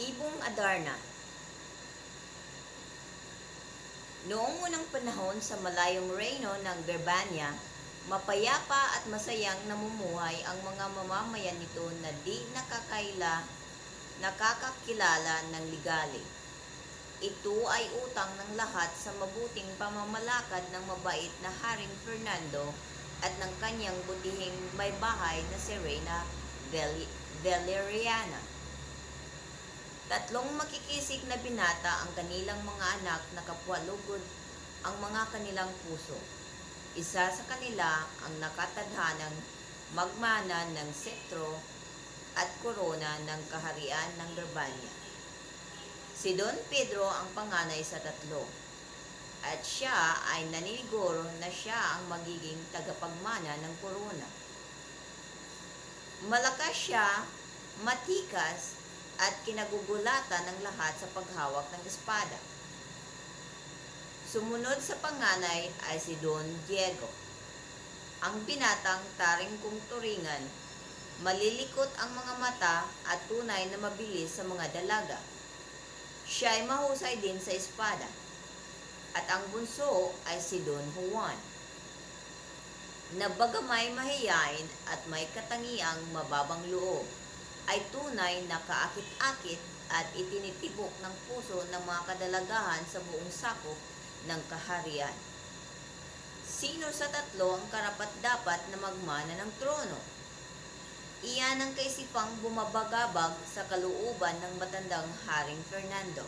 Ibong Adarna Noong unang panahon sa malayong reyno ng Gerbania, mapayapa at masayang namumuhay ang mga mamamayan nito na di nakakaila, nakakakilala ng ligali. Ito ay utang ng lahat sa mabuting pamamalakad ng mabait na Haring Fernando at ng kanyang butihing may bahay na si Reyna Valeriana. Tatlong makikisig na binata ang kanilang mga anak na kapwalugod ang mga kanilang puso. Isa sa kanila ang nakatadhanang magmana ng setro at korona ng kaharian ng Gerbanya. Si Don Pedro ang panganay sa tatlo at siya ay naniniguro na siya ang magiging tagapagmana ng korona. Malakas siya, matikas, at kinagugulatan ng lahat sa paghawak ng espada. Sumunod sa panganay ay si Don Diego. Ang binatang taring kung turingan, malilikot ang mga mata at tunay na mabilis sa mga dalaga. Siya ay mahusay din sa espada. At ang bunso ay si Don Juan na bagamay mahiyain at may katangiang mababang loob ay tunay na kaakit-akit at itinitibok ng puso ng mga kadalagahan sa buong sakop ng kaharian. Sino sa tatlo ang karapat-dapat na magmana ng trono? Iyan ang kaisipang bumabagabag sa kalooban ng matandang Haring Fernando.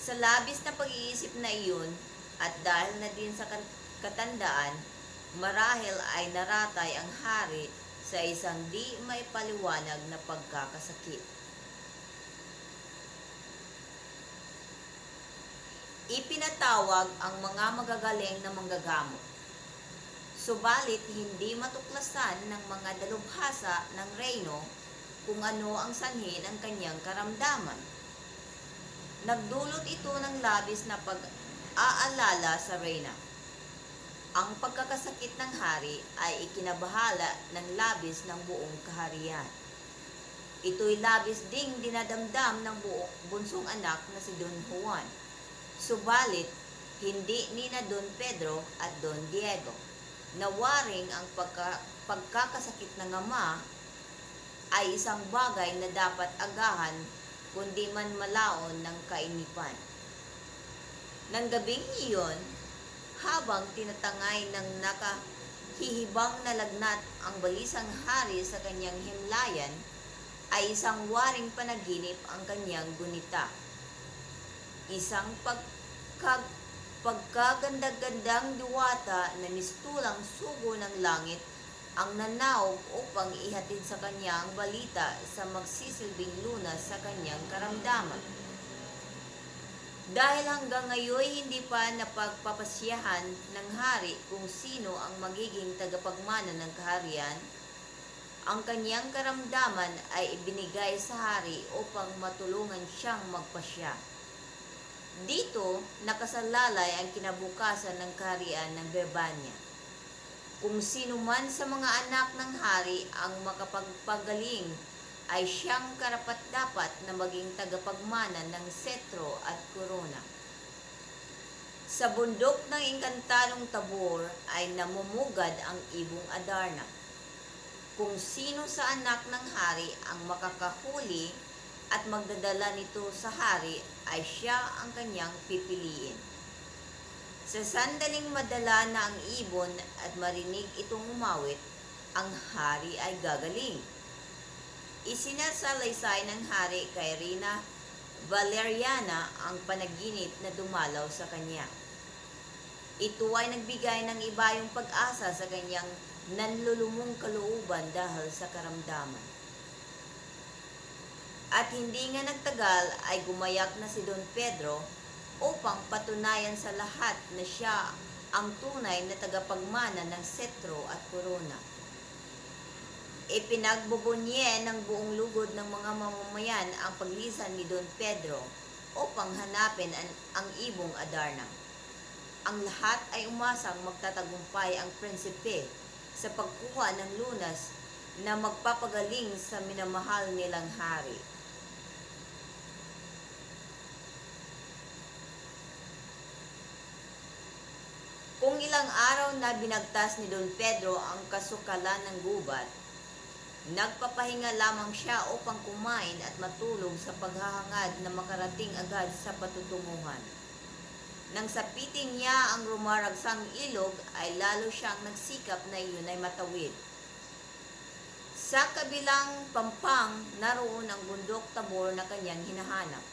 Sa labis na pag-iisip na iyon, at dahil na din sa katandaan, marahil ay naratay ang hari sa isang di may paliwanag na pagkakasakit. Ipinatawag ang mga magagaling na manggagamot. Subalit hindi matuklasan ng mga dalubhasa ng reyno kung ano ang sanhi ng kanyang karamdaman. Nagdulot ito ng labis na pag-aalala sa reyna. Ang pagkakasakit ng hari ay ikinabahala ng labis ng buong kaharian. Ito'y labis ding dinadamdam ng buong bunsong anak na si Don Juan. Subalit, hindi ni na Don Pedro at Don Diego. Nawaring ang pagka, pagkakasakit ng ama ay isang bagay na dapat agahan kundi man malaon ng kainipan. Nang gabing iyon, habang tinatangay ng nakahihibang na lagnat ang balisang hari sa kanyang himlayan, ay isang waring panaginip ang kanyang gunita. Isang pagkag, pagkaganda-gandang diwata na mistulang sugo ng langit ang nanaog upang ihatid sa kanya balita sa magsisilbing lunas sa kanyang karamdaman. Dahil hanggang ngayon hindi pa napagpapasyahan ng hari kung sino ang magiging tagapagmana ng kaharian, ang kanyang karamdaman ay ibinigay sa hari upang matulungan siyang magpasya. Dito, nakasalalay ang kinabukasan ng kaharian ng Berbanya. Kung sino man sa mga anak ng hari ang makapagpagaling ay siyang karapat-dapat na maging tagapagmana ng setro at korona. Sa bundok ng Inkantalong Tabor ay namumugad ang ibong Adarna. Kung sino sa anak ng hari ang makakahuli at magdadala nito sa hari ay siya ang kanyang pipiliin. Sa sandaling madala na ang ibon at marinig itong umawit, ang hari ay gagaling Isinasalaysay ng hari kay Rina Valeriana ang panaginip na dumalaw sa kanya. Ito ay nagbigay ng ibayong pag-asa sa kanyang nanlulumong kalooban dahil sa karamdaman. At hindi nga nagtagal ay gumayak na si Don Pedro upang patunayan sa lahat na siya ang tunay na tagapagmana ng setro at korona Ipinagbubunye ng buong lugod ng mga mamamayan ang paglisan ni Don Pedro upang hanapin ang, ang ibong Adarna. Ang lahat ay umasang magtatagumpay ang prinsipe sa pagkuha ng lunas na magpapagaling sa minamahal nilang hari. Kung ilang araw na binagtas ni Don Pedro ang kasukalan ng gubat, nagpapahinga lamang siya upang kumain at matulog sa paghahangad na makarating agad sa patutunguhan. Nang sapitin niya ang rumaragsang ilog ay lalo siyang nagsikap na iyon ay matawid. Sa kabilang pampang, naroon ang bundok tabor na kanyang hinahanap.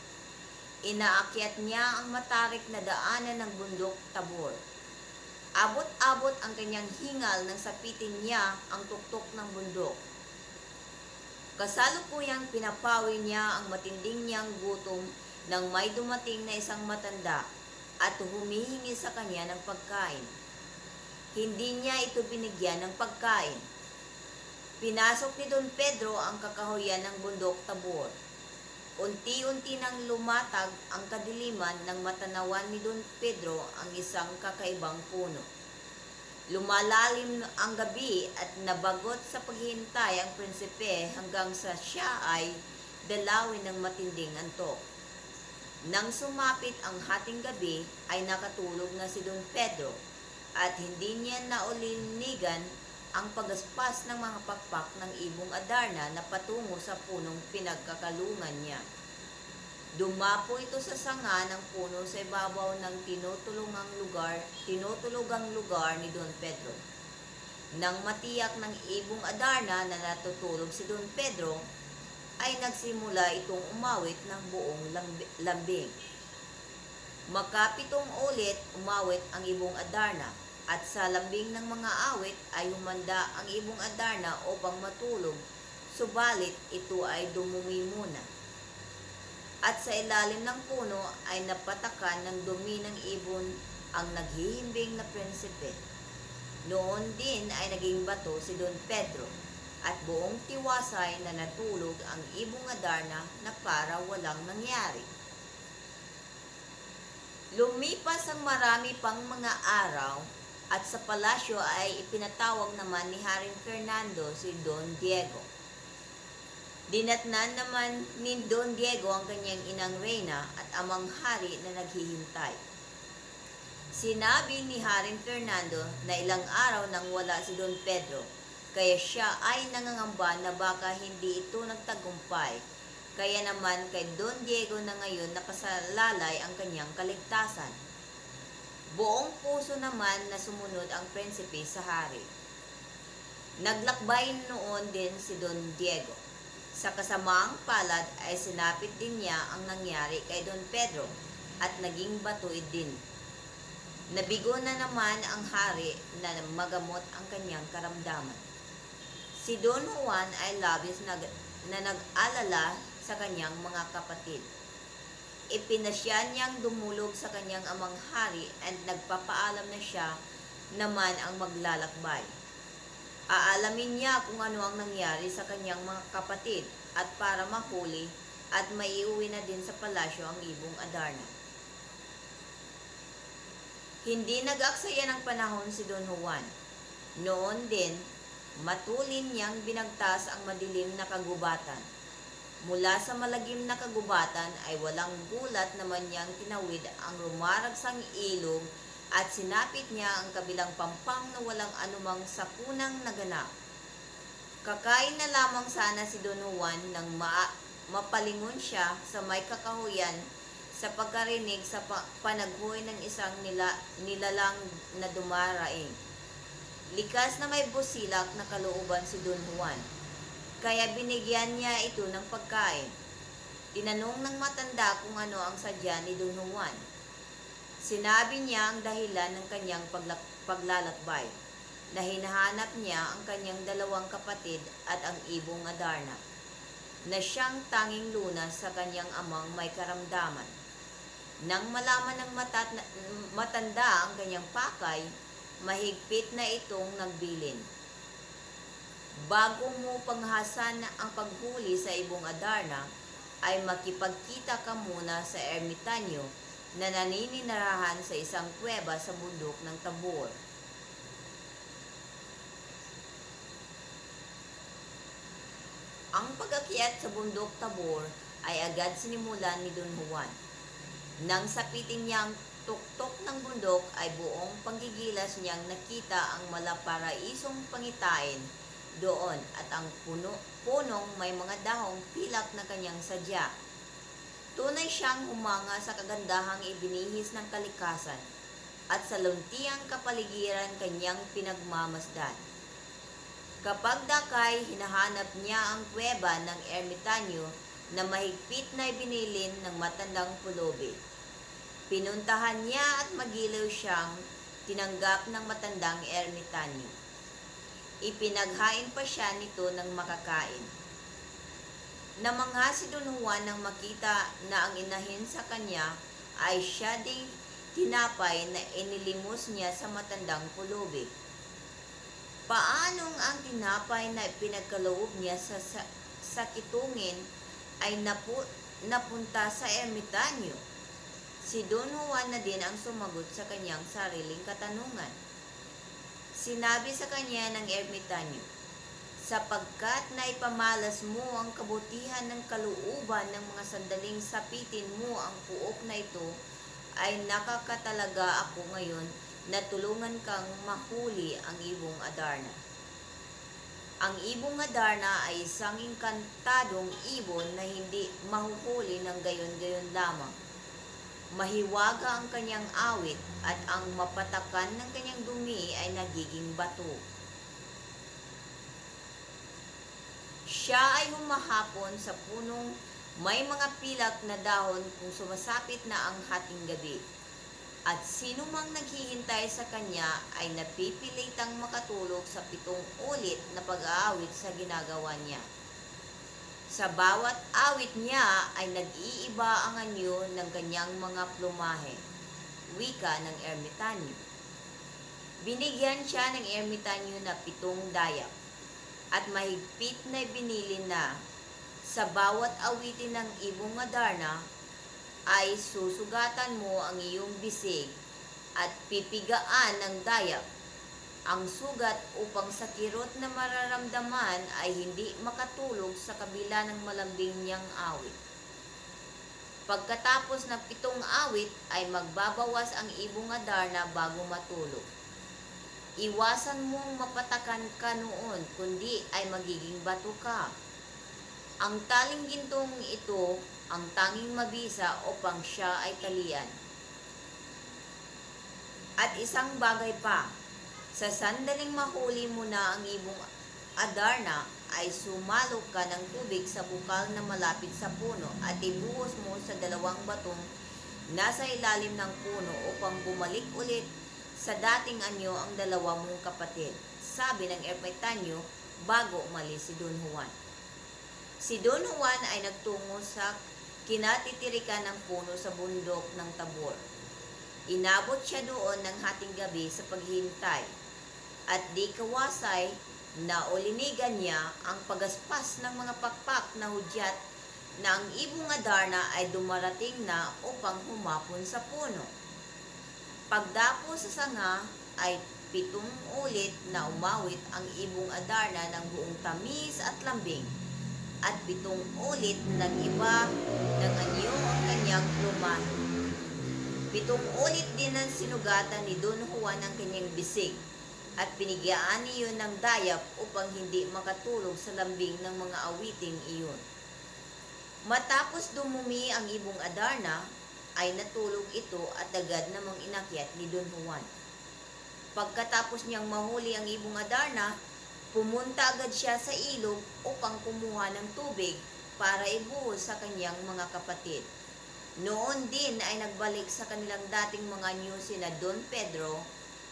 Inaakyat niya ang matarik na daanan ng bundok tabor. Abot-abot ang kanyang hingal nang sapitin niya ang tuktok ng bundok. Kasalukuyang pinapawi niya ang matinding niyang gutom nang may dumating na isang matanda at humihingi sa kanya ng pagkain. Hindi niya ito binigyan ng pagkain. Pinasok ni Don Pedro ang kakahuyan ng bundok Tabor. Unti-unti nang lumatag ang kadiliman ng matanawan ni Don Pedro ang isang kakaibang puno. Lumalalim ang gabi at nabagot sa paghihintay ang prinsipe hanggang sa siya ay dalawin ng matinding antok. Nang sumapit ang hating gabi ay nakatulog na si Don Pedro at hindi niya naulinigan ang pagaspas ng mga pakpak ng ibong Adarna na patungo sa punong pinagkakalungan niya. Dumapo ito sa sanga ng puno sa ibabaw ng tinutulungang lugar, tinutulugang lugar ni Don Pedro. Nang matiyak ng ibong Adarna na natutulog si Don Pedro, ay nagsimula itong umawit ng buong lambing. Makapitong ulit umawit ang ibong Adarna at sa lambing ng mga awit ay humanda ang ibong Adarna upang matulog, subalit ito ay dumumi muna at sa ilalim ng puno ay napatakan ng dumi ng ibon ang naghihimbing na prinsipe. Noon din ay naging bato si Don Pedro at buong tiwasay na natulog ang ibong Adarna na para walang nangyari. Lumipas ang marami pang mga araw at sa palasyo ay ipinatawag naman ni Haring Fernando si Don Diego Dinatnan naman ni Don Diego ang kanyang inang Reyna at amang hari na naghihintay. Sinabi ni Haring Fernando na ilang araw nang wala si Don Pedro, kaya siya ay nangangamba na baka hindi ito nagtagumpay. Kaya naman kay Don Diego na ngayon nakasalalay ang kanyang kaligtasan. Buong puso naman na sumunod ang prinsipe sa hari. Naglakbay noon din si Don Diego sa kasamaang palad ay sinapit din niya ang nangyari kay Don Pedro at naging batuid din. Nabigo na naman ang hari na magamot ang kanyang karamdaman. Si Don Juan ay labis na, na nag-alala sa kanyang mga kapatid. Ipinasya niyang dumulog sa kanyang amang hari at nagpapaalam na siya naman ang maglalakbay. Aalamin niya kung ano ang nangyari sa kanyang mga kapatid at para mahuli at maiuwi na din sa palasyo ang ibong Adarna. Hindi nag-aksaya ng panahon si Don Juan. Noon din, matulin niyang binagtas ang madilim na kagubatan. Mula sa malagim na kagubatan ay walang gulat naman niyang tinawid ang rumaragsang ilog at sinapit niya ang kabilang pampang na walang anumang sakunang naganap. Kakain na lamang sana si Don Juan nang ma mapalingon siya sa may kakahuyan sa pagkarinig sa pa panaghoy ng isang nila nilalang na dumaraing. Likas na may busilak na kalooban si Don Juan, kaya binigyan niya ito ng pagkain. Tinanong ng matanda kung ano ang sadya ni Don Juan. Sinabi niya ang dahilan ng kanyang paglalakbay, na hinahanap niya ang kanyang dalawang kapatid at ang ibong Adarna, na siyang tanging lunas sa kanyang amang may karamdaman. Nang malaman ng matat matanda ang kanyang pakay, mahigpit na itong nagbilin. Bago mo panghasan ang paghuli sa ibong Adarna, ay makipagkita ka muna sa ermitanyo na naninirahan sa isang kuweba sa bundok ng Tabor. Ang pag-akyat sa bundok Tabor ay agad sinimulan ni Don Juan. Nang sapitin niyang tuktok ng bundok ay buong panggigilas niyang nakita ang malaparaisong pangitain doon at ang puno, punong may mga dahong pilak na kanyang sadya. Tunay siyang humanga sa kagandahang ibinihis ng kalikasan at sa luntiang kapaligiran kanyang pinagmamasdan. Kapag dakay, hinahanap niya ang kuweba ng ermitanyo na mahigpit na ibinilin ng matandang pulubi. Pinuntahan niya at magiliw siyang tinanggap ng matandang ermitanyo. Ipinaghain pa siya nito ng makakain. Namangha si Don Juan nang makita na ang inahin sa kanya ay siya ding tinapay na inilimos niya sa matandang pulubi. Paanong ang tinapay na pinagkaloob niya sa, sa, sa kitungin ay napu, napunta sa ermitanyo? Si Don Juan na din ang sumagot sa kanyang sariling katanungan. Sinabi sa kanya ng ermitanyo, sapagkat naipamalas mo ang kabutihan ng kalooban ng mga sandaling sapitin mo ang puok na ito, ay nakakatalaga ako ngayon na tulungan kang mahuli ang ibong Adarna. Ang ibong Adarna ay isang inkantadong ibon na hindi mahuhuli ng gayon-gayon lamang. Mahiwaga ang kanyang awit at ang mapatakan ng kanyang dumi ay nagiging bato. Siya ay humahapon sa punong may mga pilak na dahon kung sumasapit na ang hating gabi. At sino mang naghihintay sa kanya ay napipilitang makatulog sa pitong ulit na pag-aawit sa ginagawa niya. Sa bawat awit niya ay nag-iiba ang anyo ng kanyang mga plumahe, wika ng ermitanyo. Binigyan siya ng ermitanyo na pitong dayak at mahigpit na binili na sa bawat awitin ng ibong Madarna ay susugatan mo ang iyong bisig at pipigaan ng dayak ang sugat upang sa kirot na mararamdaman ay hindi makatulog sa kabila ng malambing niyang awit. Pagkatapos ng pitong awit ay magbabawas ang ibong Adarna bago matulog. Iwasan mong mapatakan ka noon, kundi ay magiging bato ka. Ang taling gintong ito ang tanging mabisa upang siya ay talian. At isang bagay pa, sa sandaling mahuli mo na ang ibong Adarna ay sumalok ka ng tubig sa bukal na malapit sa puno at ibuhos mo sa dalawang batong nasa ilalim ng puno upang bumalik ulit sa dating anyo ang dalawa mong kapatid. Sabi ng ermitanyo bago umalis si Don Juan. Si Don Juan ay nagtungo sa kinatitirikan ng puno sa bundok ng Tabor. Inabot siya doon ng hating gabi sa paghintay at di kawasay na ulinigan niya ang pagaspas ng mga pakpak na hudyat na ang ibong Adarna ay dumarating na upang humapon sa puno. Pagdapo sa sanga ay pitong ulit na umawit ang ibong Adarna ng buong tamis at lambing at pitong ulit na nag-iba ng anyo ang kanyang lumahi. Pitong ulit din ang sinugatan ni Don Juan ang kanyang bisig at binigyan niyo ng dayap upang hindi makatulog sa lambing ng mga awiting iyon. Matapos dumumi ang ibong Adarna, ay natulog ito at agad namang inakyat ni Don Juan. Pagkatapos niyang mahuli ang ibong Adarna, pumunta agad siya sa ilog upang kumuha ng tubig para ibuhos sa kanyang mga kapatid. Noon din ay nagbalik sa kanilang dating mga news sina Don Pedro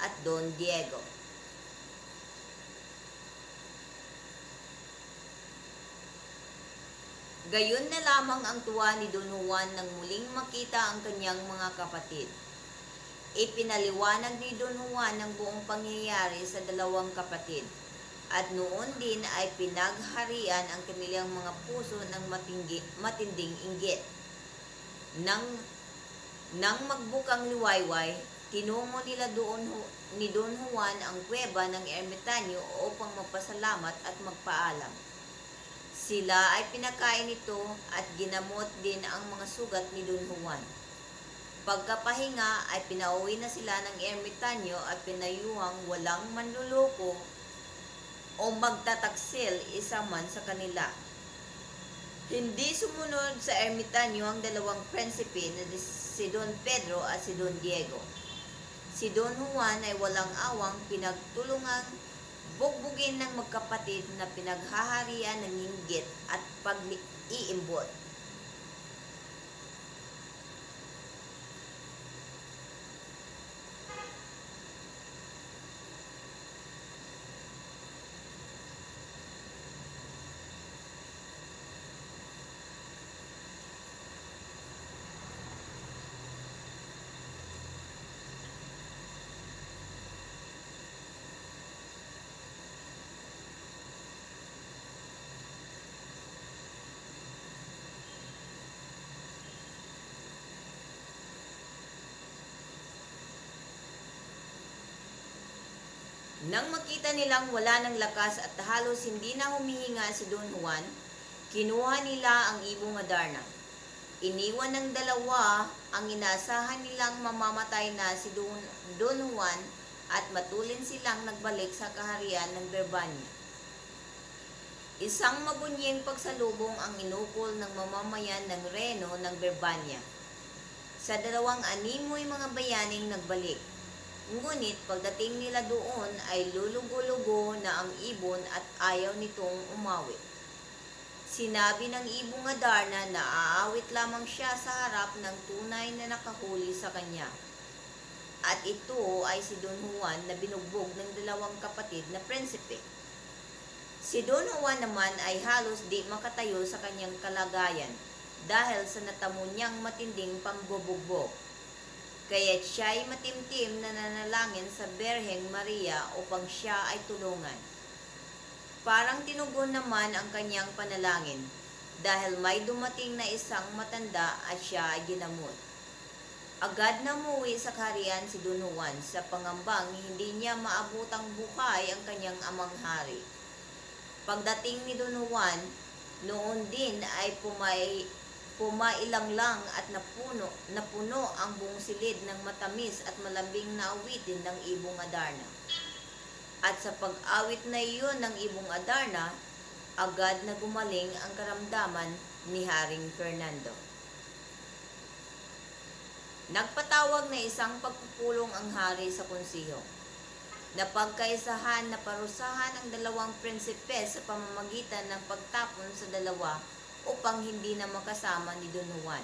at Don Diego. Gayon na lamang ang tuwa ni Don Juan nang muling makita ang kanyang mga kapatid. Ipinaliwanag ni Don Juan ang buong pangyayari sa dalawang kapatid. At noon din ay pinagharian ang kanilang mga puso ng matinggi, matinding inggit. Nang, nang magbukang liwayway, tinungo nila doon ni Don Juan ang kuweba ng ermitanyo upang magpasalamat at magpaalam. Sila ay pinakain ito at ginamot din ang mga sugat ni Don Juan. Pagkapahinga ay pinauwi na sila ng ermitanyo at pinayuhang walang manluloko o magtataksil isa man sa kanila. Hindi sumunod sa ermitanyo ang dalawang prinsipe na si Don Pedro at si Don Diego. Si Don Juan ay walang awang pinagtulungang bugbugin ng magkapatid na pinaghaharian ng inggit at pag-iimbot. Nang makita nilang wala ng lakas at halos hindi na humihinga si Don Juan, kinuha nila ang ibong Adarna. Iniwan ng dalawa ang inaasahan nilang mamamatay na si Don, Don Juan at matulin silang nagbalik sa kaharian ng Berbanya. Isang mabunyeng pagsalubong ang inukol ng mamamayan ng Reno ng Berbanya. Sa dalawang animoy mga bayaning nagbalik, Ngunit pagdating nila doon ay lulugo-lugo na ang ibon at ayaw nitong umawi. Sinabi ng ibong Adarna na aawit lamang siya sa harap ng tunay na nakahuli sa kanya. At ito ay si Don Juan na binugbog ng dalawang kapatid na prinsipe. Si Don Juan naman ay halos di makatayo sa kanyang kalagayan dahil sa natamo niyang matinding pambubugbog Kaya't siya ay matimtim na nanalangin sa Berheng Maria upang siya ay tulungan. Parang tinugon naman ang kanyang panalangin dahil may dumating na isang matanda at siya ay ginamot. Agad na muwi sa kaharian si Don Juan sa pangambang hindi niya maabutang buhay ang kanyang amang hari. Pagdating ni Don Juan, noon din ay pumay Pumailang lang at napuno, napuno ang buong silid ng matamis at malambing na awitin ng ibong Adarna. At sa pag-awit na iyon ng ibong Adarna, agad na gumaling ang karamdaman ni Haring Fernando. Nagpatawag na isang pagpupulong ang hari sa konsiho. Napagkaisahan na parusahan ang dalawang prinsipe sa pamamagitan ng pagtapon sa dalawa upang hindi na makasama ni Don Juan.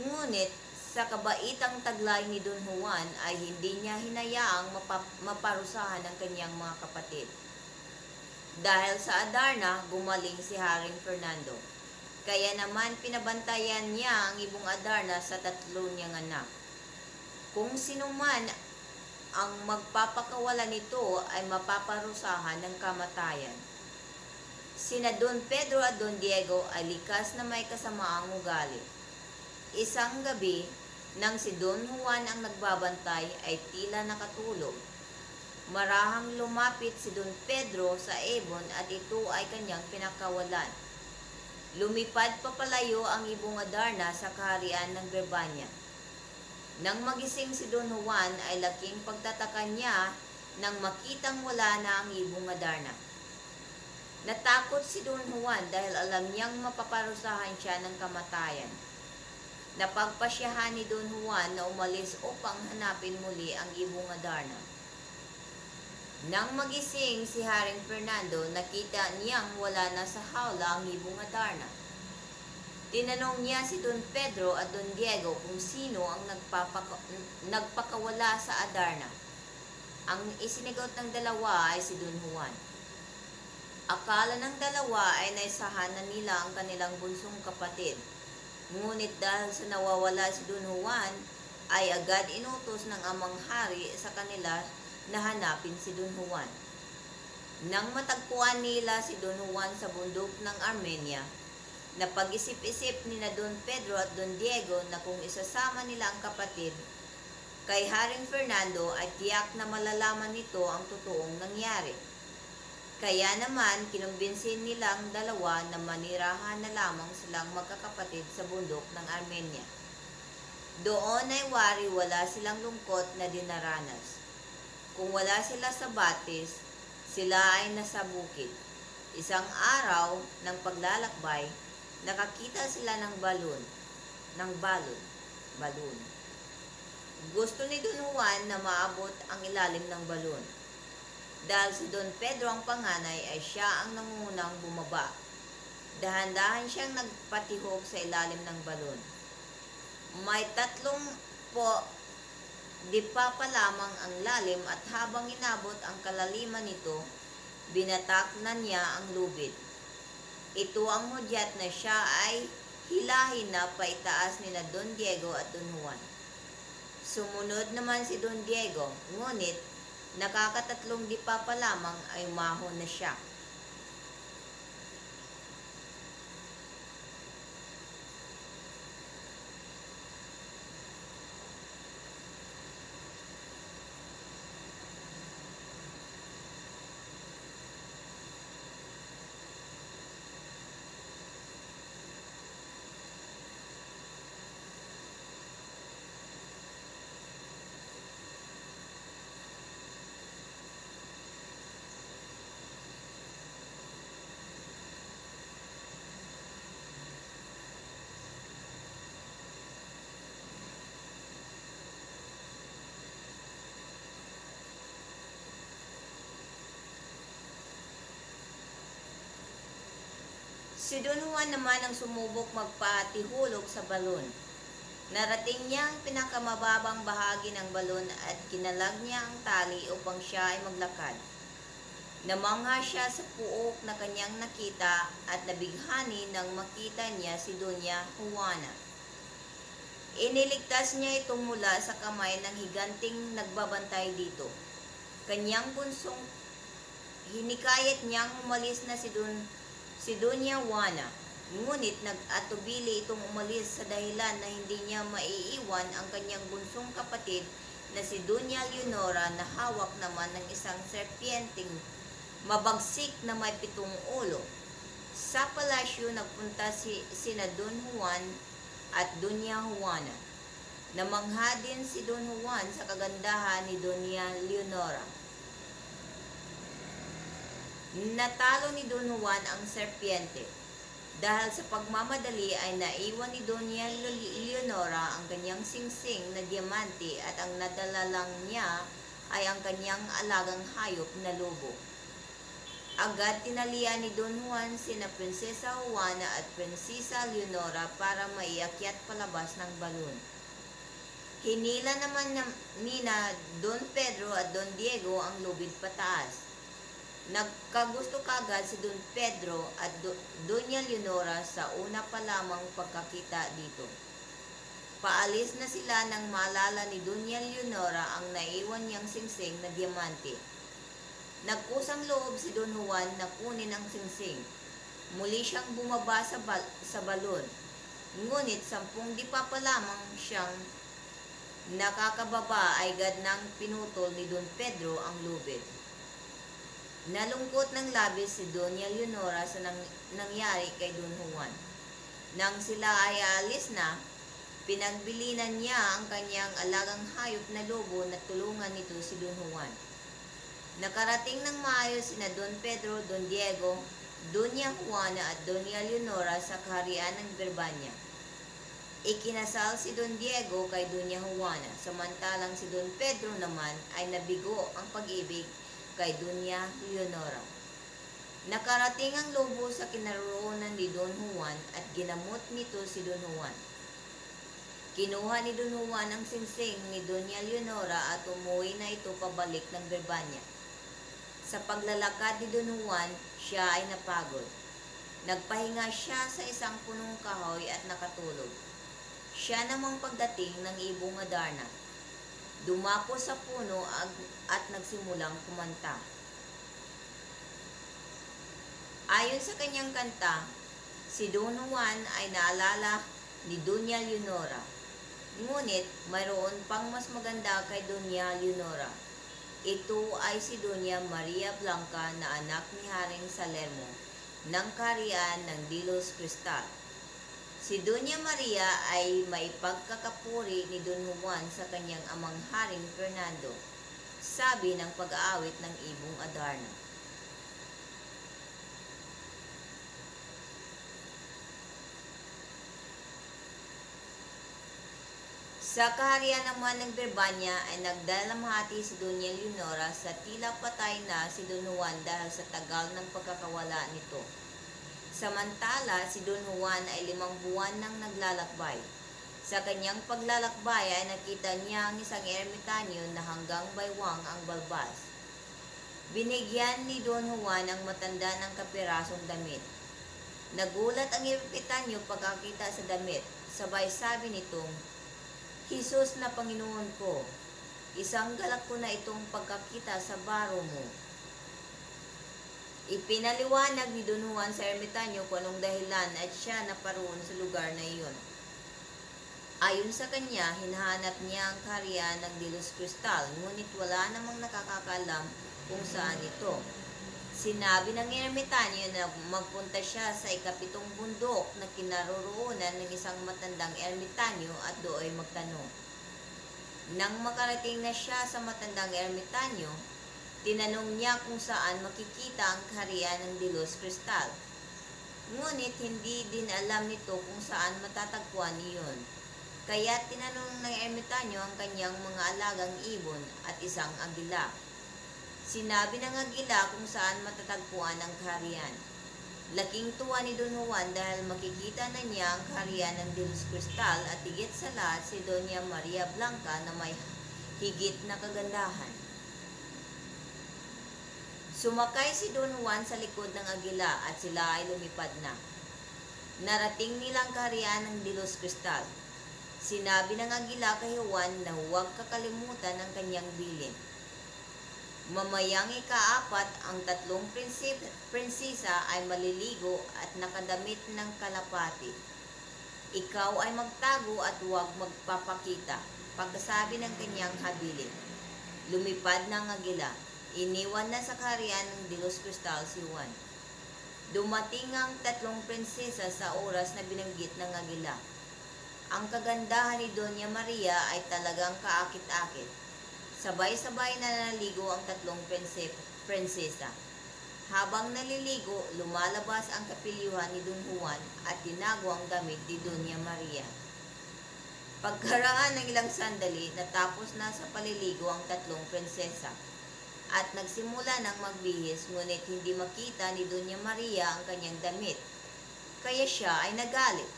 Ngunit sa kabaitang taglay ni Don Juan ay hindi niya hinayaang maparusahan ang kanyang mga kapatid. Dahil sa Adarna, gumaling si Haring Fernando. Kaya naman pinabantayan niya ang ibong Adarna sa tatlo niyang anak. Kung sino man ang magpapakawala nito ay mapaparusahan ng kamatayan. Sina Don Pedro at Don Diego ay likas na may kasamaang ugali. Isang gabi, nang si Don Juan ang nagbabantay ay tila nakatulog. Marahang lumapit si Don Pedro sa ebon at ito ay kanyang pinakawalan. Lumipad papalayo ang ibong Adarna sa kaharian ng Berbanya. Nang magising si Don Juan ay laking pagtataka niya nang makitang wala na ang ibong Adarna. Natakot si Don Juan dahil alam niyang mapaparusahan siya ng kamatayan. Napagpasyahan ni Don Juan na umalis upang hanapin muli ang ibong Adarna. Nang magising si Haring Fernando, nakita niyang wala na sa hawla ang ibong Adarna. Tinanong niya si Don Pedro at Don Diego kung sino ang nagpapaka, nagpakawala sa Adarna. Ang isinigot ng dalawa ay si Don Juan. Akala ng dalawa ay naisahan na nila ang kanilang bunsong kapatid. Ngunit dahil sa nawawala si Don Juan, ay agad inutos ng amang hari sa kanila na hanapin si Don Juan. Nang matagpuan nila si Don Juan sa bundok ng Armenia, napag-isip-isip ni na Don Pedro at Don Diego na kung isasama nila ang kapatid, kay Haring Fernando ay tiyak na malalaman nito ang totoong nangyari. Kaya naman, kinumbinsin nilang dalawa na manirahan na lamang silang magkakapatid sa bundok ng Armenia. Doon ay wari wala silang lungkot na dinaranas. Kung wala sila sa batis, sila ay nasa bukid. Isang araw ng paglalakbay, nakakita sila ng balon, ng balon, balon. Gusto ni Don Juan na maabot ang ilalim ng balon. Dahil si Don Pedro ang panganay ay siya ang nangungunang bumaba. Dahan-dahan siyang nagpatihog sa ilalim ng balon. May tatlong po di pa pa lamang ang lalim at habang inabot ang kalaliman nito, binatak na niya ang lubid. Ito ang hudyat na siya ay hilahin na paitaas ni Don Diego at Don Juan. Sumunod naman si Don Diego, ngunit nakakatatlong di pa lamang ay mahon na siya. Si Don Juan naman ang sumubok magpatihulog sa balon. Narating niya ang pinakamababang bahagi ng balon at kinalag niya ang tali upang siya ay maglakad. Namangha siya sa puok na kanyang nakita at nabighani nang makita niya si Doña Juana. Iniligtas niya ito mula sa kamay ng higanting nagbabantay dito. Kanyang bunsong hinikayat niyang umalis na si Don si Doña Juana. Ngunit nag-atubili itong umalis sa dahilan na hindi niya maiiwan ang kanyang bunsong kapatid na si Doña Leonora na hawak naman ng isang serpienteng mabagsik na may pitong ulo. Sa palasyo nagpunta si sina Don Juan at Doña Juana. Namangha din si Don Juan sa kagandahan ni Doña Leonora. Natalo ni Don Juan ang serpiente. Dahil sa pagmamadali ay naiwan ni Doña Leonora ang kanyang singsing na diamante at ang nadala lang niya ay ang kanyang alagang hayop na lobo. Agad tinalian ni Don Juan sina Prinsesa Juana at Prinsesa Leonora para maiakyat palabas ng balon. Hinila naman ni na Don Pedro at Don Diego ang lubid pataas. Nagkagusto kagad si Don Pedro at Do Doña Leonora sa una pa lamang pagkakita dito. Paalis na sila nang maalala ni Doña Leonora ang naiwan niyang singsing na diamante. Nagkusang loob si Don Juan na kunin ang singsing. Muli siyang bumaba sa, bal sa balon. Ngunit sampung di pa pa lamang siyang nakakababa ay gad nang pinutol ni Don Pedro ang lubid. Nalungkot ng labis si Doña Leonora sa nang, nangyari kay Don Juan. Nang sila ay alis na, pinagbilinan niya ang kanyang alagang hayop na lobo na tulungan nito si Don Juan. Nakarating ng maayos sina Don Pedro, Don Diego, Doña Juana at Doña Leonora sa kaharian ng Berbanya. Ikinasal si Don Diego kay Doña Juana, samantalang si Don Pedro naman ay nabigo ang pag-ibig kay Dunya Leonora. Nakarating ang lobo sa kinaroonan ni Don Juan at ginamot nito si Don Juan. Kinuha ni Don Juan ang singsing ni Doña Leonora at umuwi na ito pabalik ng Berbanya. Sa paglalakad ni Don Juan, siya ay napagod. Nagpahinga siya sa isang punong kahoy at nakatulog. Siya namang pagdating ng ibong Adarna Dumapo sa puno at nagsimulang kumanta. Ayon sa kanyang kanta, si Don Juan ay naalala ni Doña Leonora. Ngunit mayroon pang mas maganda kay Doña Leonora. Ito ay si Doña Maria Blanca na anak ni Haring Salermo ng karian ng Dilos Cristal. Si Doña Maria ay maipagkakapuri ni Don Juan sa kanyang amang Haring Fernando, sabi ng pag-aawit ng Ibong Adarna. Sa kaharian naman ng Berbanya ay nagdalamhati si Doña Leonora sa tila patay na si Don Juan dahil sa tagal ng pagkakawala nito. Samantala, si Don Juan ay limang buwan nang naglalakbay. Sa kanyang paglalakbay ay nakita niya ang isang ermitanyo na hanggang baywang ang balbas. Binigyan ni Don Juan ang matanda ng kapirasong damit. Nagulat ang ermitanyo pagkakita sa damit. Sabay sabi nitong, Jesus na Panginoon ko, isang galak ko na itong pagkakita sa baro mo. Ipinaliwanag ni Don Juan sa ermitanyo kung anong dahilan at siya naparoon sa lugar na iyon. Ayon sa kanya, hinahanap niya ang kaharian ng Dilos Cristal, ngunit wala namang nakakakalam kung saan ito. Sinabi ng ermitanyo na magpunta siya sa ikapitong bundok na kinaroroonan ng isang matandang ermitanyo at dooy magtanong. Nang makarating na siya sa matandang ermitanyo, tinanong niya kung saan makikita ang kaharian ng Dilos Cristal. Ngunit hindi din alam nito kung saan matatagpuan iyon. Kaya tinanong ng ermitanyo ang kanyang mga alagang ibon at isang agila. Sinabi ng agila kung saan matatagpuan ang kaharian. Laking tuwa ni Don Juan dahil makikita na niya ang kaharian ng Dilos Cristal at higit sa lahat si Doña Maria Blanca na may higit na kagandahan. Sumakay si Don Juan sa likod ng agila at sila ay lumipad na. Narating nilang kaharian ng Dilos Cristal. Sinabi ng agila kay Juan na huwag kakalimutan ang kanyang bilin. Mamayang ikaapat, ang tatlong prinsip, prinsesa ay maliligo at nakadamit ng kalapati. Ikaw ay magtago at huwag magpapakita, pagkasabi ng kanyang habilin. Lumipad ng agila. Iniwan na sa kaharian ng Dilos Cristal si Juan. Dumating ang tatlong prinsesa sa oras na binanggit ng agila. Ang kagandahan ni Doña Maria ay talagang kaakit-akit. Sabay-sabay na naligo ang tatlong prinsesa. Habang naliligo, lumalabas ang kapilyuhan ni Don Juan at tinago ang damit ni Doña Maria. Pagkaraan ng ilang sandali, natapos na sa paliligo ang tatlong prinsesa at nagsimula ng magbihis ngunit hindi makita ni Doña Maria ang kanyang damit. Kaya siya ay nagalit.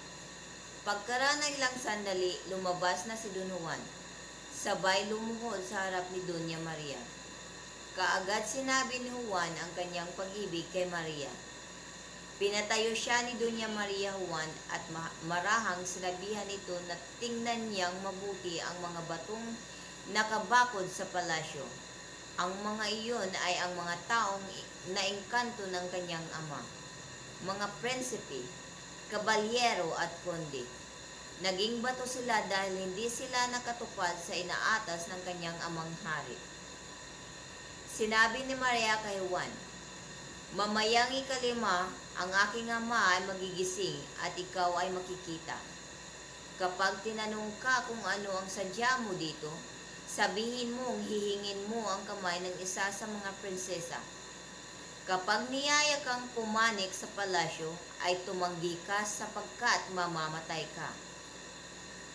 Pagkaraan ng ilang sandali, lumabas na si Don Juan. Sabay lumuhod sa harap ni Doña Maria. Kaagad sinabi ni Juan ang kanyang pag-ibig kay Maria. Pinatayo siya ni Doña Maria Juan at marahang sinabihan ito na tingnan niyang mabuti ang mga batong nakabakod sa palasyo. Ang mga iyon ay ang mga taong naengkanto ng kanyang ama, mga prinsipe, kabalyero at konde. Naging bato sila dahil hindi sila nakatupad sa inaatas ng kanyang amang hari. Sinabi ni Maria kay Juan, Mamayang ikalima, ang aking ama ay magigising at ikaw ay makikita. Kapag tinanong ka kung ano ang sadya mo dito, sabihin mong hihingin mo ang kamay ng isa sa mga prinsesa. Kapag niyaya kang pumanik sa palasyo, ay tumanggi ka sapagkat mamamatay ka.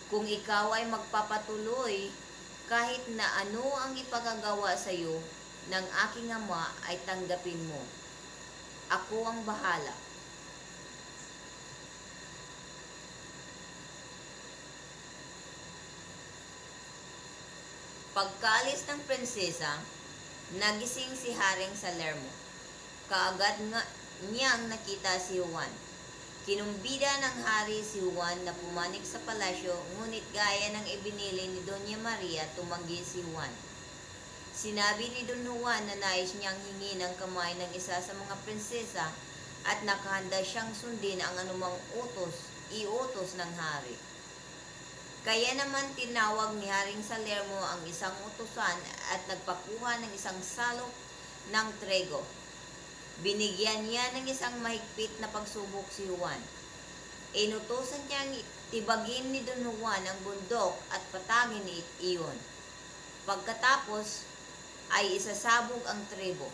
Kung ikaw ay magpapatuloy, kahit na ano ang ipagagawa sa iyo ng aking ama ay tanggapin mo. Ako ang bahala. Pagkaalis ng prinsesa, nagising si Haring Salermo. Kaagad nga niyang nakita si Juan. Kinumbida ng hari si Juan na pumanik sa palasyo, ngunit gaya ng ibinili ni Doña Maria, tumanggi si Juan. Sinabi ni Don Juan na nais niyang hingi ng kamay ng isa sa mga prinsesa at nakahanda siyang sundin ang anumang utos, iutos ng hari. Kaya naman tinawag ni Haring Salermo ang isang utusan at nagpakuha ng isang salok ng trego. Binigyan niya ng isang mahigpit na pagsubok si Juan. Inutosan niyang tibagin ni Don Juan ang bundok at patagin iyon. Pagkatapos ay isasabog ang tribo.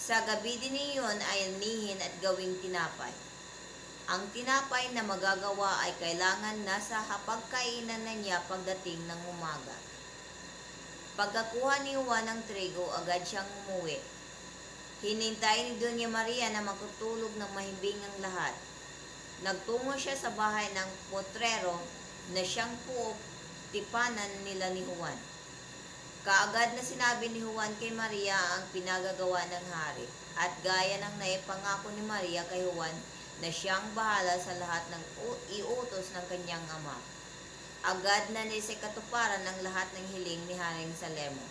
Sa gabi din iyon ay anihin at gawing tinapay. Ang tinapay na magagawa ay kailangan nasa hapagkainan na niya pagdating ng umaga. Pagkakuha ni Juan ng trigo, agad siyang umuwi. Hinintay ni Doña Maria na makutulog ng mahimbing ang lahat. Nagtungo siya sa bahay ng potrero na siyang tipanan nila ni Juan. Kaagad na sinabi ni Juan kay Maria ang pinagagawa ng hari at gaya ng naipangako ni Maria kay Juan na siyang bahala sa lahat ng iutos ng kanyang ama. Agad na katuparan ang lahat ng hiling ni Haring Salermo.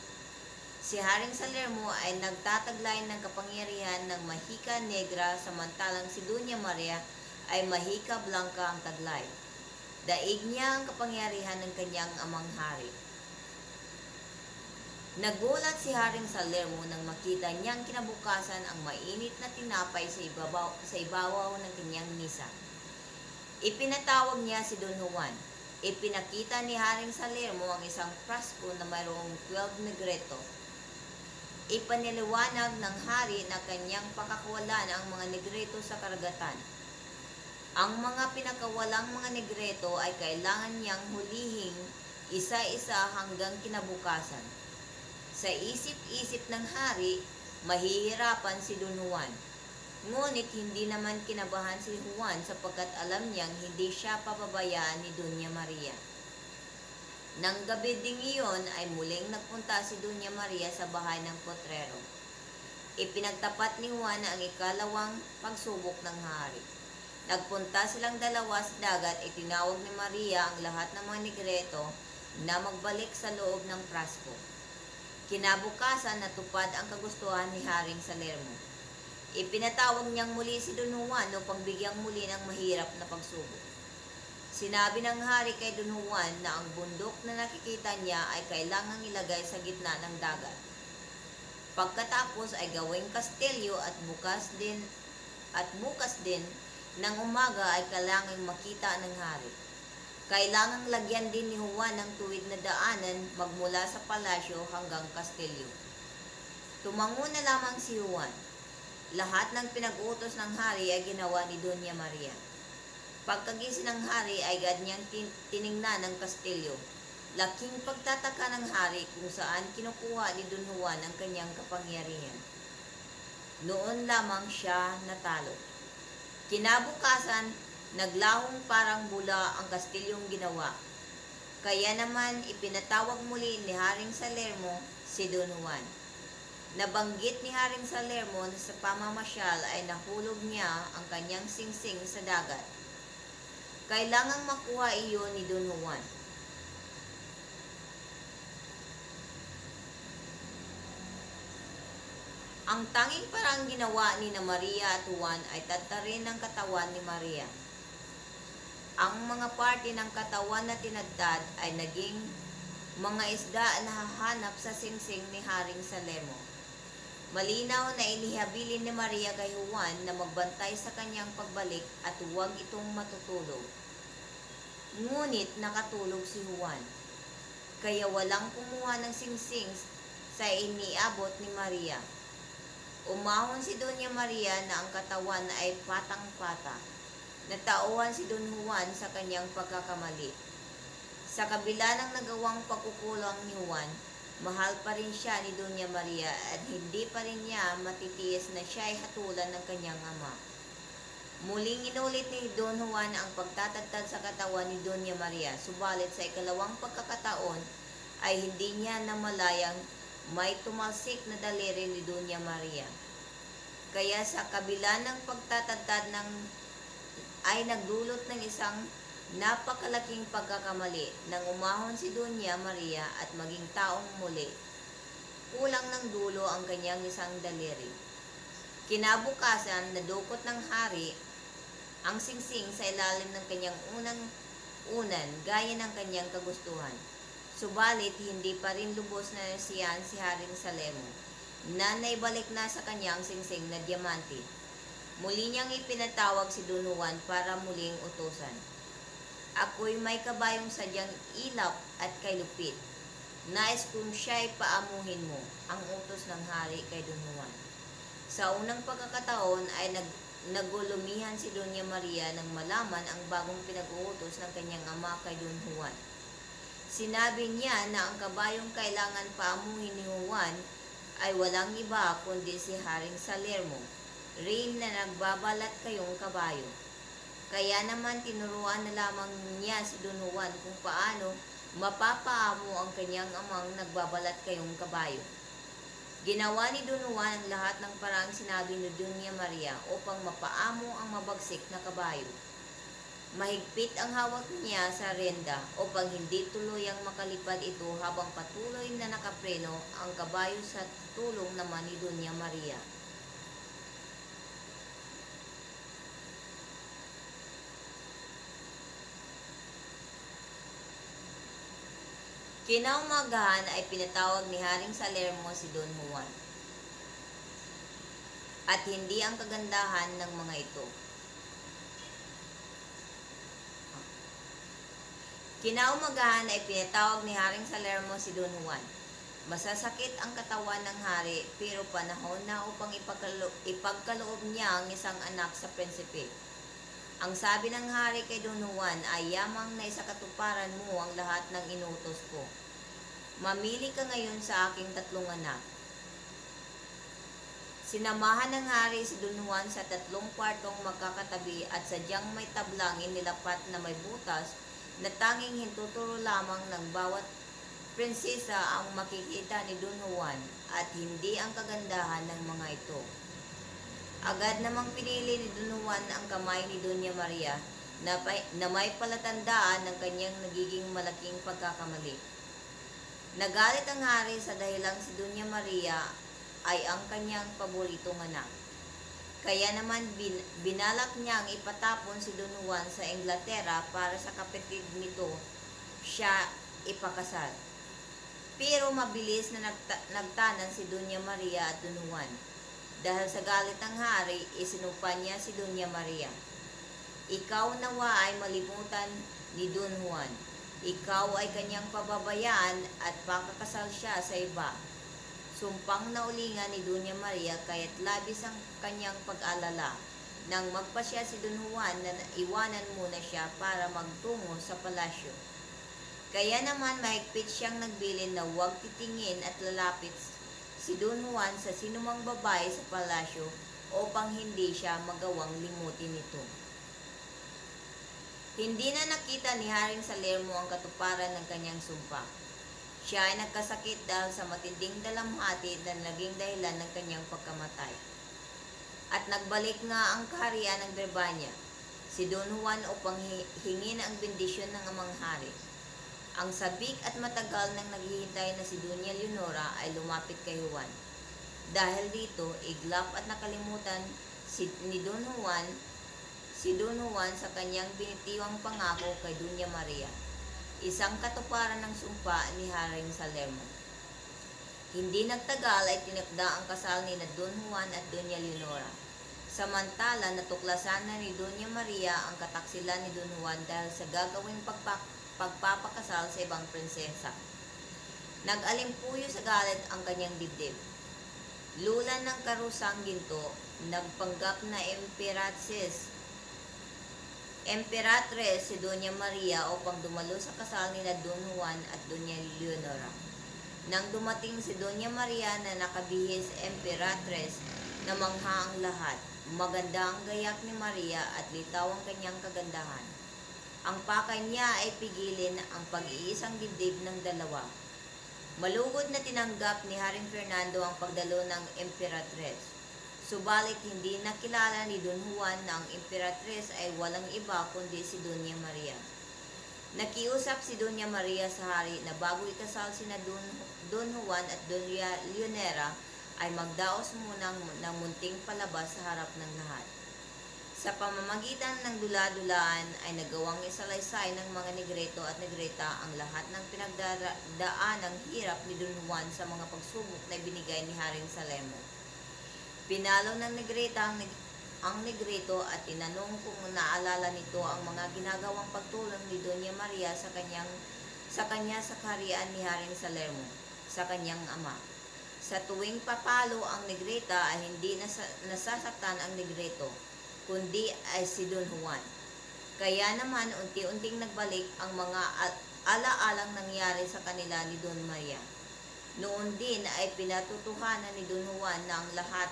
Si Haring Salermo ay nagtataglay ng kapangyarihan ng Mahika Negra samantalang si Dunya Maria ay Mahika Blanca ang taglay. Daig niya ang kapangyarihan ng kanyang amang hari. Nagulat si Haring Salermo nang makita niyang kinabukasan ang mainit na tinapay sa ibabaw, sa ibabaw ng kanyang misa. Ipinatawag niya si Don Juan. Ipinakita ni Haring Salermo ang isang prasko na mayroong 12 negreto. Ipaniliwanag ng hari na kanyang pakakawalan ang mga negreto sa karagatan. Ang mga pinakawalang mga negreto ay kailangan niyang hulihing isa-isa hanggang kinabukasan sa isip-isip ng hari, mahihirapan si Don Juan. Ngunit hindi naman kinabahan si Juan sapagkat alam niyang hindi siya papabayaan ni Doña Maria. Nang gabi ding iyon ay muling nagpunta si Doña Maria sa bahay ng potrero. Ipinagtapat ni Juan ang ikalawang pagsubok ng hari. Nagpunta silang dalawa sa dagat, itinawag ni Maria ang lahat ng mga negreto na magbalik sa loob ng prasko. Kinabukasan natupad ang kagustuhan ni Haring Salermo. Ipinatawag niyang muli si Don Juan upang bigyang muli ng mahirap na pagsubok. Sinabi ng hari kay Don Juan na ang bundok na nakikita niya ay kailangang ilagay sa gitna ng dagat. Pagkatapos ay gawing kastelyo at bukas din at bukas din ng umaga ay kailangang makita ng hari. Kailangang lagyan din ni Juan ng tuwid na daanan magmula sa palasyo hanggang kastilyo. Tumango na lamang si Juan. Lahat ng pinag-utos ng hari ay ginawa ni Doña Maria. Pagkagising ng hari ay ganyang tin- tiningnan ng kastilyo. Laking pagtataka ng hari kung saan kinukuha ni Don Juan ang kanyang kapangyarihan. Noon lamang siya natalo. Kinabukasan, Naglahong parang bula ang kastilyong ginawa. Kaya naman ipinatawag muli ni Haring Salermo si Don Juan. Nabanggit ni Haring Salermo na sa pamamasyal ay nahulog niya ang kanyang singsing sa dagat. Kailangang makuha iyon ni Don Juan. Ang tanging parang ginawa ni na Maria at Juan ay tatarin ng katawan ni Maria. Ang mga parte ng katawan na tinadtad ay naging mga isda na hahanap sa singsing ni Haring Salemo. Malinaw na inihabilin ni Maria kay Juan na magbantay sa kanyang pagbalik at huwag itong matutulog. Ngunit nakatulog si Juan. Kaya walang kumuha ng singsing sa iniabot ni Maria. Umahon si Doña Maria na ang katawan ay patang-pata Natauhan si Don Juan sa kanyang pagkakamali. Sa kabila ng nagawang pagkukulang ni Juan, mahal pa rin siya ni Doña Maria at hindi pa rin niya matitiis na siya ay hatulan ng kanyang ama. Muling inulit ni Don Juan ang pagtatagtad sa katawan ni Doña Maria, subalit sa ikalawang pagkakataon ay hindi niya namalayang may tumalsik na daliri ni Doña Maria. Kaya sa kabila ng pagtatagtad ng ay nagdulot ng isang napakalaking pagkakamali nang umahon si Doña Maria at maging taong muli. Kulang ng dulo ang kanyang isang daliri. Kinabukasan, nadukot ng hari ang singsing sa ilalim ng kanyang unang unan gaya ng kanyang kagustuhan. Subalit, hindi pa rin lubos na nasiyan si Haring Salemo na naibalik na sa kanyang singsing na diamante Muli niyang ipinatawag si Don Juan para muling utusan. Ako'y may kabayong sadyang ilap at kay lupit. Nais kong siya'y paamuhin mo, ang utos ng hari kay Don Juan. Sa unang pagkakataon ay nag, nagulumihan si Doña Maria nang malaman ang bagong pinag-uutos ng kanyang ama kay Don Juan. Sinabi niya na ang kabayong kailangan paamuhin ni Juan ay walang iba kundi si Haring Salermo, rin na nagbabalat kayong kabayo. Kaya naman tinuruan na lamang niya si Don Juan kung paano mapapaamo ang kanyang amang nagbabalat kayong kabayo. Ginawa ni Don Juan ang lahat ng paraang sinabi ni Doña Maria upang mapaamo ang mabagsik na kabayo. Mahigpit ang hawak niya sa renda upang hindi tuluyang makalipad ito habang patuloy na nakapreno ang kabayo sa tulong naman ni Doña Maria. Kinaumagahan ay pinatawag ni Haring Salermo si Don Juan. At hindi ang kagandahan ng mga ito. Kinaumagahan ay pinatawag ni Haring Salermo si Don Juan. Masasakit ang katawan ng hari pero panahon na upang ipagkalo- ipagkaloob niya ang isang anak sa prinsipe. Ang sabi ng hari kay Don Juan ay yamang na isakatuparan mo ang lahat ng inutos ko. Mamili ka ngayon sa aking tatlong anak. Sinamahan ng hari si Don Juan sa tatlong kwartong magkakatabi at sadyang may tablang inilapat na may butas na tanging hintuturo lamang ng bawat prinsesa ang makikita ni Don Juan at hindi ang kagandahan ng mga ito. Agad namang pinili ni Don Juan ang kamay ni Doña Maria na, na may palatandaan ng kanyang nagiging malaking pagkakamali. Nagalit ang hari sa dahilang si Doña Maria ay ang kanyang paboritong anak. Kaya naman bin, binalak niyang ipatapon si Don Juan sa Inglaterra para sa kapatid nito siya ipakasal. Pero mabilis na nagta- nagtanan si Doña Maria at Don Juan. Dahil sa galit ng hari, isinumpa niya si Doña Maria. Ikaw nawa ay malimutan ni Don Juan. Ikaw ay kanyang pababayaan at pakakasal siya sa iba. Sumpang naulingan ni Doña Maria kaya't labis ang kanyang pag-alala. Nang magpasya si Don Juan na iwanan muna siya para magtungo sa palasyo. Kaya naman mahigpit siyang nagbilin na huwag titingin at lalapit si Don Juan sa sinumang babae sa palasyo upang hindi siya magawang limutin ito. Hindi na nakita ni Haring Salermo ang katuparan ng kanyang sumpa. Siya ay nagkasakit dahil sa matinding dalamhati na naging dahilan ng kanyang pagkamatay. At nagbalik nga ang kaharian ng Berbanya, si Don Juan upang hi- hingin ang bendisyon ng amang hari. Ang sabik at matagal nang naghihintay na si Doña Leonora ay lumapit kay Juan. Dahil dito, iglap at nakalimutan si, ni Don Juan, si Don Juan sa kanyang binitiwang pangako kay Doña Maria. Isang katuparan ng sumpa ni Haring Salermo. Hindi nagtagal ay tinakda ang kasal ni na Don Juan at Doña Leonora. Samantala, natuklasan na ni Doña Maria ang kataksilan ni Don Juan dahil sa gagawing pagpak pagpapakasal sa ibang prinsesa. Nag-alimpuyo sa galit ang kanyang dibdib. Lulan ng karusang ginto, nagpanggap na emperatriz Emperatres si Doña Maria upang dumalo sa kasal nila Don Juan at Doña Leonora. Nang dumating si Doña Maria na nakabihis Emperatres, namangha ang lahat. Maganda ang gayak ni Maria at litaw ang kanyang kagandahan. Ang pakay niya ay pigilin ang pag-iisang dibdib ng dalawa. Malugod na tinanggap ni Haring Fernando ang pagdalo ng Emperatres. Subalit hindi nakilala ni Don Juan na ang Emperatres ay walang iba kundi si Doña Maria. Nakiusap si Doña Maria sa hari na bago ikasal sina Don, Don Juan at Doña Leonera ay magdaos muna ng munting palabas sa harap ng lahat. Sa pamamagitan ng dula-dulaan ay nagawang isalaysay ng mga negreto at negreta ang lahat ng pinagdaan ng hirap ni Don Juan sa mga pagsubok na binigay ni Haring Salemo. Pinalo ng negreta ang, neg- ang negrito at tinanong kung naalala nito ang mga ginagawang pagtulong ni Doña Maria sa kanyang sa kanya sa kaharian ni Haring Salermo, sa kanyang ama. Sa tuwing papalo ang negrita ay hindi nasa, nasasaktan ang negrito, kundi ay si Don Juan. Kaya naman unti-unting nagbalik ang mga al- ala-alang nangyari sa kanila ni Don Maria. Noon din ay pinatutuhanan ni Don Juan na ang lahat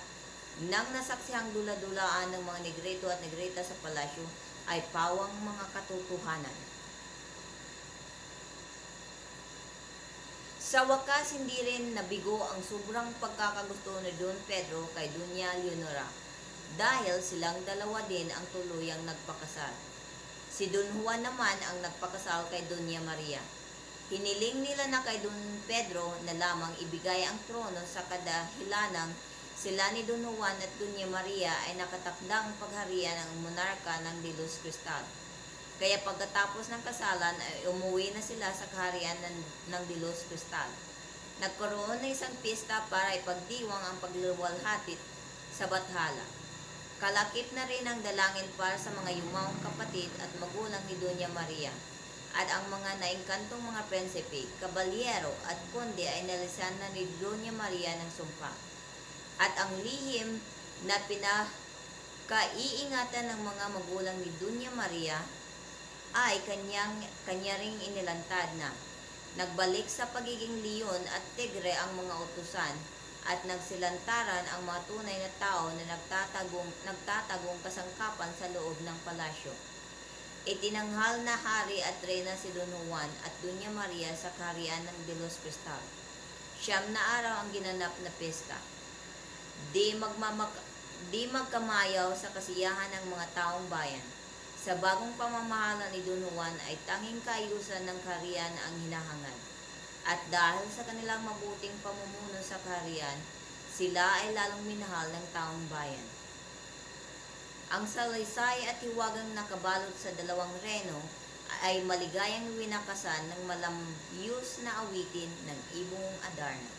ng nasaksihang dula-dulaan ng mga negrito at negrita sa palasyo ay pawang mga katotohanan. Sa wakas, hindi rin nabigo ang sobrang pagkakagusto ni Don Pedro kay Dunya Leonora dahil silang dalawa din ang tuluyang nagpakasal. Si Don Juan naman ang nagpakasal kay Doña Maria. Hiniling nila na kay Don Pedro na lamang ibigay ang trono sa kadahilanang sila ni Don Juan at Doña Maria ay nakatakdang pagharian ng monarka ng De Los Cristal. Kaya pagkatapos ng kasalan ay umuwi na sila sa kaharian ng, ng De Los Cristal. Nagkaroon ng isang pista para ipagdiwang ang pagluwalhati sa Bathala. Kalakip na rin ang dalangin para sa mga yumawang kapatid at magulang ni Doña Maria. At ang mga naingkantong mga prinsipe, kabalyero at konde ay nalisan na ni Doña Maria ng sumpa. At ang lihim na pinakaiingatan ng mga magulang ni Doña Maria ay kanyang, kanya ring inilantad na nagbalik sa pagiging leon at tigre ang mga utusan at nagsilantaran ang mga tunay na tao na nagtatagong, nagtatagong kasangkapan sa loob ng palasyo. Itinanghal na hari at reyna si Don Juan at Doña Maria sa kaharian ng De Cristal. Siyam na araw ang ginanap na pesta. Di, magmamak di magkamayaw sa kasiyahan ng mga taong bayan. Sa bagong pamamahala ni Don Juan ay tanging kaayusan ng kaharian ang hinahangad. At dahil sa kanilang mabuting pamumuno sa kaharian, sila ay lalong minahal ng taong bayan. Ang salaysay at hiwagang nakabalot sa dalawang reno ay maligayang winakasan ng malamyus na awitin ng ibong Adarna.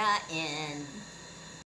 The end.